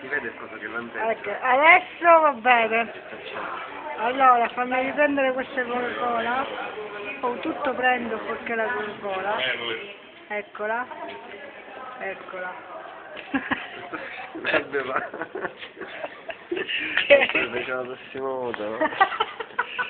Si vede cosa che lampeggia? Ecco, adesso va bene. Allora, fammi riprendere questa Coca-Cola. Oh, tutto prendo perché la Coca-Cola. Eh, Eccola. Eccola. Bebe va. Che- la prossima volta, no?